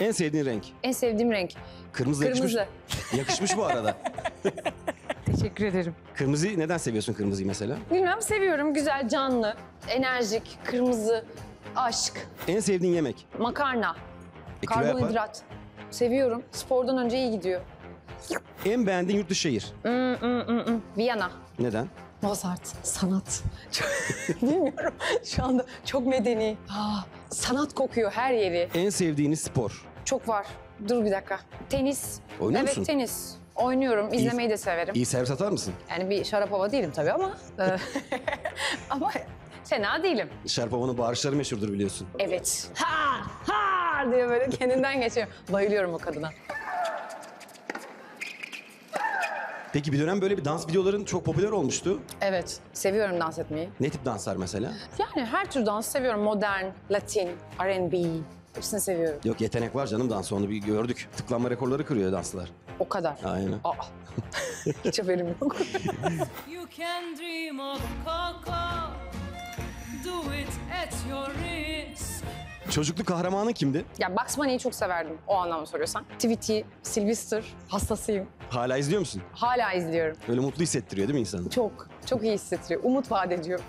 En sevdiğin renk? En sevdiğim renk. Kırmızı, Kırmızı. yakışmış. Yakışmış bu arada. Teşekkür ederim. Kırmızıyı neden seviyorsun kırmızıyı mesela? Bilmem seviyorum. Güzel, canlı, enerjik, kırmızı, aşk, En sevdiğin yemek? makarna, E, kilo yapar. karbonhidrat. Seviyorum. Spordan önce iyi gidiyor. En beğendiğin yurt dışı şehir? Mm, mm, mm, mm. Viyana. Neden? Mozart, sanat. Çok- Bilmiyorum. Şu anda çok medeni. Aa, sanat kokuyor her yeri. En sevdiğiniz spor? Çok var. Dur bir dakika. Tenis. Oynuyor evet musun? tenis. Oynuyorum. İzlemeyi de severim. İyi servis atar mısın? Yani bir Şarapova değilim tabii ama. e, ama fena değilim. Şerpova'nın bağırışları meşhurdur biliyorsun. Evet. Ha! Ha! diye böyle kendinden geçiyor. Bayılıyorum o kadına. Peki bir dönem böyle bir dans videoların çok popüler olmuştu. Evet. Seviyorum dans etmeyi. Ne tip danslar mesela? Yani her tür dans seviyorum. Modern, Latin, R&B. Hepsini seviyorum. Yok yetenek var canım dansa onu bir gördük. Tıklanma rekorları kırıyor danslar. O kadar. Aynen. Aa. Hiç haberim yok. You can dream of Coco. Do it at your risk. Çocukluk kahramanın kimdi? ya Bugs Bunny'yi çok severdim o anlamda soruyorsan. Tweety, Sylvester hastasıyım. Hala izliyor musun? Hala izliyorum. Öyle mutlu hissettiriyor değil mi insanı? Çok, çok iyi hissettiriyor. Umut vaat ediyor.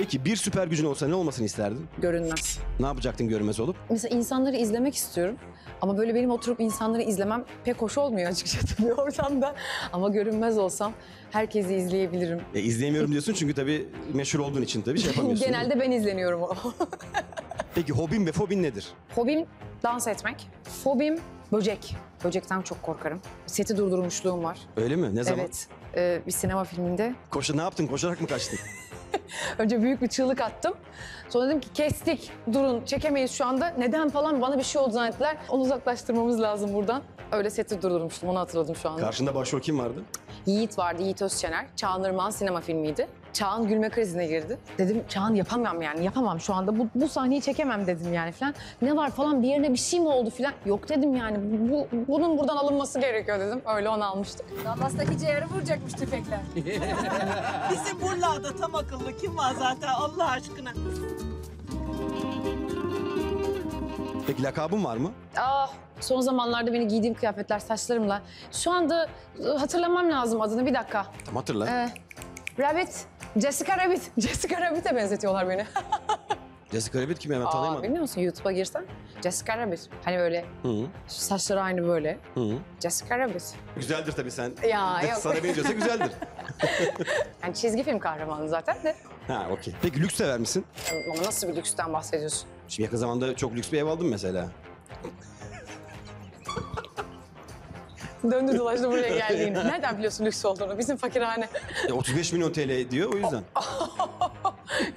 Peki bir süper gücün olsa ne olmasını isterdin? Görünmez. Ne yapacaktın görmez olup? Mesela insanları izlemek istiyorum. Ama böyle benim oturup insanları izlemem pek hoş olmuyor açıkçası bir ortamda. Ama görünmez olsam herkesi izleyebilirim. E, izleyemiyorum diyorsun çünkü tabii meşhur olduğun için tabii şey yapamıyorsun. Genelde ben izleniyorum o. Peki hobin ve fobin nedir? Hobim dans etmek. Fobim böcek. Böcekten çok korkarım. Seti durdurmuşluğum var. Öyle mi? Ne zaman? Evet. Ee, bir sinema filminde. Koşa ne yaptın? Koşarak mı kaçtın? Önce büyük bir çığlık attım. Sonra dedim ki kestik, durun, çekemeyiz şu anda. Neden falan bana bir şey oldu zannettiler. Onu uzaklaştırmamız lazım buradan. Öyle seti durdurmuştum, onu hatırladım şu anda. Karşında başrol kim vardı? Yiğit vardı, Yiğit Özçener. Çağan Irmak'ın sinema filmiydi. Çağan gülme krizine girdi. Dedim Çağan yapamam yani, yapamam şu anda. Bu, bu sahneyi çekemem dedim yani falan. Ne var falan bir yerine bir şey mi oldu falan. Yok dedim yani, bu, bunun buradan alınması gerekiyor dedim. Öyle onu almıştık. Dallas'taki ciğeri vuracakmış tüfekler. Bizim buralarda tam akıllı kim var zaten Allah aşkına? Peki lakabın var mı? Ah, son zamanlarda beni giydiğim kıyafetler, saçlarımla. Şu anda e, hatırlamam lazım adını, bir dakika. Tam hatırla. Ee, Rabbit, Jessica Rabbit. Jessica Rabbit'e benzetiyorlar beni. Jessica Rabbit kim hemen Aa, tanıyamadım. bilmiyor musun YouTube'a girsen? Jessica Rabbit. Hani böyle Hı saçları aynı böyle. hı. hı. Jessica Rabbit. Güzeldir tabii sen. Ya, yok. Sana benziyorsa güzeldir. Yani çizgi film kahramanı zaten de. ha okey. Peki lüks sever misin? Ama nasıl bir lüksten bahsediyorsun? Şimdi yakın zamanda çok lüks bir ev aldın mesela. Döndü dolaştı buraya geldiğini. Nereden biliyorsun lüks olduğunu? Bizim fakirhane. E, 35 milyon TL diyor o yüzden.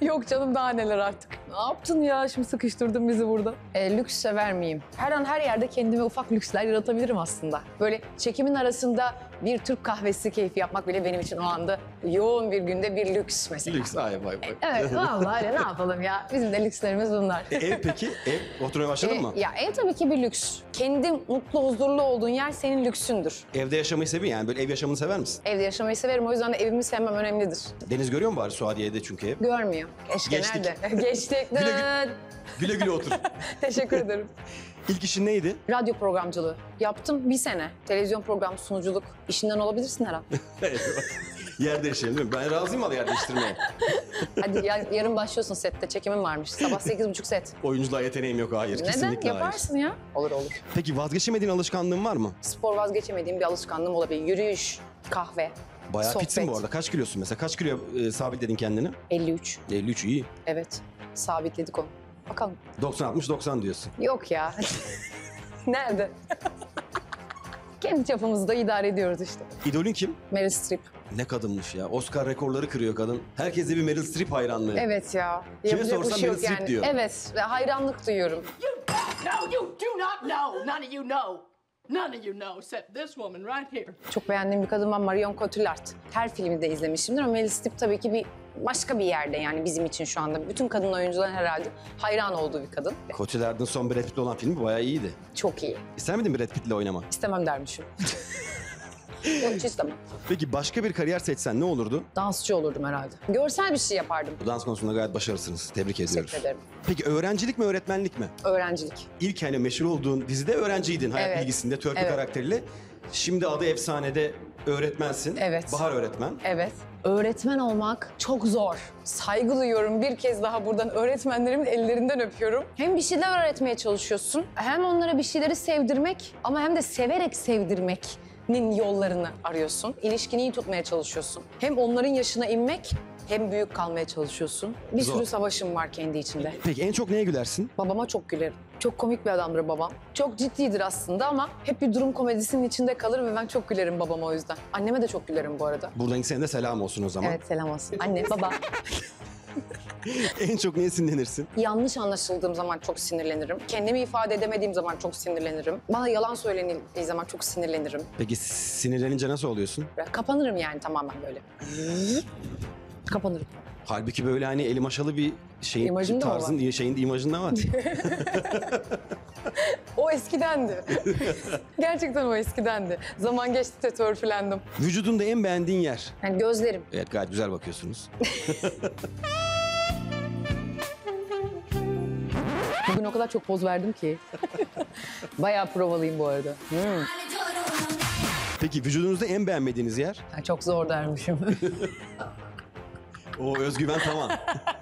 Yok canım daha neler artık. Ne yaptın ya? Şimdi sıkıştırdın bizi burada. E, lüks sever miyim? Her an her yerde kendime ufak lüksler yaratabilirim aslında. Böyle çekimin arasında bir Türk kahvesi keyfi yapmak bile benim için o anda yoğun bir günde bir lüks mesela. lüks ay vay vay. Evet vallahi öyle ne yapalım ya. Bizim de lükslerimiz bunlar. E, ev peki? Ev oturmaya başladın E, mı? ya ev tabii ki bir lüks. Kendi mutlu, huzurlu olduğun yer senin lüksündür. Evde yaşamayı seviyor yani böyle ev yaşamını sever misin? Evde yaşamayı severim o yüzden de evimi sevmem önemlidir. Deniz görüyor mu bari Suadiye'de çünkü ev? Görmüyor. Keşke Geçtik. nerede? Geçtik. Güle güle otur. Teşekkür ederim. İlk işin neydi? Radyo programcılığı. Yaptım bir sene. Televizyon program sunuculuk. İşinden olabilirsin her an. yer değişelim değil mi? Ben razıyım valla yer değiştirmeye. Hadi ya- yarın başlıyorsun sette. Çekimin varmış. Sabah sekiz buçuk set. Oyunculuğa yeteneğim yok hayır. Neden? Kesinlikle hayır. Yaparsın ya. Olur olur. Peki vazgeçemediğin alışkanlığın var mı? Spor vazgeçemediğim bir alışkanlığım olabilir. Yürüyüş, kahve, Bayağı sohbet. fitsin bu arada. Kaç kilosun mesela? Kaç kilo e, sabitledin kendini? 53. 53 iyi. Evet. Sabitledik onu. Bakalım. 90-60-90 diyorsun. Yok ya. Nerede? Kendi çapımızda idare ediyoruz işte. İdolün kim? Meryl Streep. Ne kadınmış ya. Oscar rekorları kırıyor kadın. Herkeste bir Meryl Streep hayranlığı. Evet ya. Kime Yapacak bir sorsam şey Meryl yok Streep yani. diyor. Evet ve hayranlık duyuyorum. No, you do not know. None of you know. None of you know except this woman right here. Çok beğendiğim bir kadın var Marion Cotillard. Her filmi de izlemişimdir ama Meryl Streep tabii ki bir başka bir yerde yani bizim için şu anda. Bütün kadın oyuncuların herhalde hayran olduğu bir kadın. Cotillard'ın son Brad Pitt'le olan filmi bayağı iyiydi. Çok iyi. İster miydin Brad Pitt'le oynamak? İstemem dermişim. Yok hiç istemem. Peki başka bir kariyer seçsen ne olurdu? Dansçı olurdum herhalde. Görsel bir şey yapardım. Bu dans konusunda gayet başarılısınız. Tebrik ediyoruz. Teşekkür ederim. Peki öğrencilik mi öğretmenlik mi? Öğrencilik. İlk hani meşhur olduğun dizide öğrenciydin hayat Evet. bilgisinde Törpü Evet. karakteriyle. Şimdi adı efsanede öğretmensin. Evet. Bahar öğretmen. Evet. Öğretmen olmak çok zor. Saygı duyuyorum bir kez daha buradan öğretmenlerimin ellerinden öpüyorum. Hem bir şeyler öğretmeye çalışıyorsun, hem onlara bir şeyleri sevdirmek ama hem de severek sevdirmenin yollarını arıyorsun. İlişkini iyi tutmaya çalışıyorsun. Hem onların yaşına inmek hem büyük kalmaya çalışıyorsun. Bir Zor. sürü savaşım var kendi içinde. Peki en çok neye gülersin? Babama çok gülerim. Çok komik bir adamdır babam. Çok ciddidir aslında ama hep bir durum komedisinin içinde kalır ve ben çok gülerim babama o yüzden. Anneme de çok gülerim bu arada. Buradan senin de selam olsun o zaman. Evet selam olsun. Anne, baba. En çok neye sinirlenirsin? Yanlış anlaşıldığım zaman çok sinirlenirim. Kendimi ifade edemediğim zaman çok sinirlenirim. Bana yalan söylenildiği zaman çok sinirlenirim. Peki sinirlenince nasıl oluyorsun? Böyle kapanırım yani tamamen böyle. Kapanırım. Halbuki böyle hani eli maşalı bir şeyin İmajın da mı tarzın şeyin imajında var. O eskidendi. Gerçekten o eskidendi. Zaman geçti de törpülendim. Vücudunda en beğendiğin yer. Yani gözlerim. Evet gayet güzel bakıyorsunuz. Bugün o kadar çok poz verdim ki. Bayağı provalıyım bu arada. Hmm. Peki vücudunuzda en beğenmediğiniz yer? Ha, çok zor dermişim. O özgüven tamam.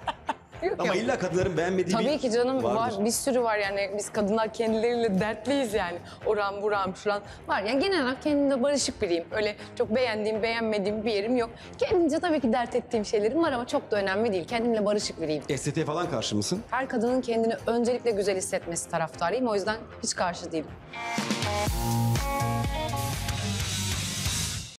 Yok Ama ya. illa kadınların beğenmediği Tabii bir ki canım vardır. var. Bir sürü var yani. Biz kadınlar kendileriyle dertliyiz yani. Oram buram şuran var. Yani genel olarak kendimde barışık biriyim. Öyle çok beğendiğim, beğenmediğim bir yerim yok. Kendimce tabii ki dert ettiğim şeylerim var ama çok da önemli değil. Kendimle barışık biriyim. Estetiğe falan karşı mısın? Her kadının kendini öncelikle güzel hissetmesi taraftarıyım. O yüzden hiç karşı değilim.